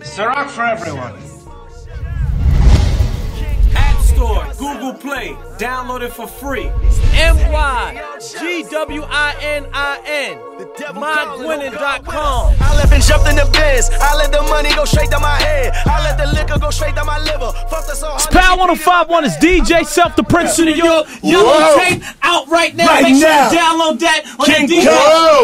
Ciroc for everyone. App Store, Google Play, download it for free. M Y G W I N I N. MyGwinin.com. I left and jumped in the biz. I let the money go straight down my head. I let the liquor go straight down my liver. Fuck the so hard. Power 1051 is DJ Self, the Prince of New York. Yellow tape out right now. Right Make sure now. you download that on King the DJ Kong.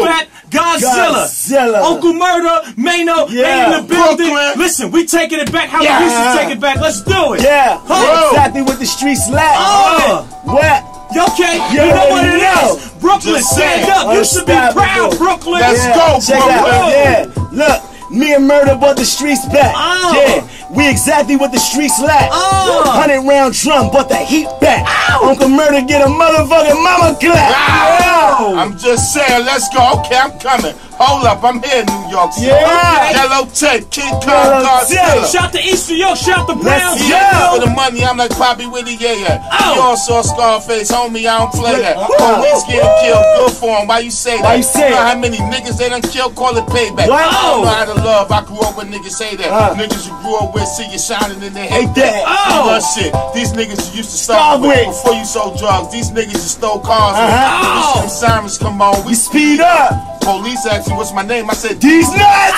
Fat Godzilla. Godzilla. Uncle Murda, Maino, Yeah. they in the building. Brooklyn. Listen, we taking it back. How Yeah. we used to take it back. Let's do it. Yeah, Huh. exactly what the streets lack. Uh. What? Okay, You you know what already it know. is. Brooklyn, Just stand saying. up. You should be Unstoppable. proud, Brooklyn. Let's go, Check it out. Brooklyn. Yeah, look, me and Murda brought the streets back. Oh. Yeah, we exactly what the streets lack. Oh. Hundred round drum, but the heat back. Uncle Murda get a motherfucking mama clap. I'm just saying, let's go. Okay, I'm coming. Hold up, I'm here in New York City. Yeah. Yellow tape, King Kong, Yellow Godzilla. Shout to East New York, shout to Browns. Let's Yeah, for the money, I'm like Poppy Willie, yeah, yeah. Oh. You all saw Scarface, homie, I don't play that. Uh. Police getting killed, good for 'em. Why you say that? Why you say you know how many niggas they done killed, call it payback. What? I don't know Oh. how to love, I grew up with niggas say that. Uh. Niggas you grew up with see you shining in their Hate head. that. Oh. Shit. These niggas you used to Starve with with. before you sold drugs. These niggas you stole cars with. Uh-huh. When you see them sirens come on, we We speed up. Police asked me what's my name. I said, These nuts.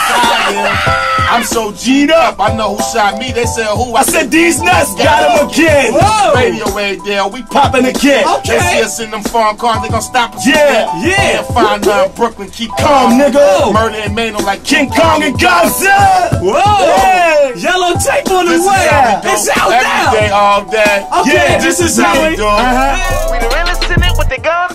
I so G'd up. I know who shot me. They said who. I said these nuts got him again. Whoa. Radio way there. We Popping again. Okay. They see us in them foreign cars. They gonna stop us. Yeah, yeah. Can't find her in Brooklyn. Keep Calm, nigga. Murda and Maino like King Kong and Godzilla. Whoa! Hey. Yellow tape on the This is way. how we do. It's out Every day, now. all day. Okay, Yeah, this is how how we we do. Uh-huh. We the realest in it with the gun tell us.